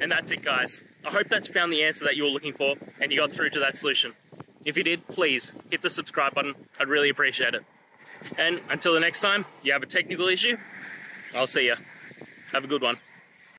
And that's it guys. I hope that's found the answer that you were looking for and you got through to that solution. If you did, please hit the subscribe button. I'd really appreciate it. And until the next time you have a technical issue, I'll see you. Have a good one.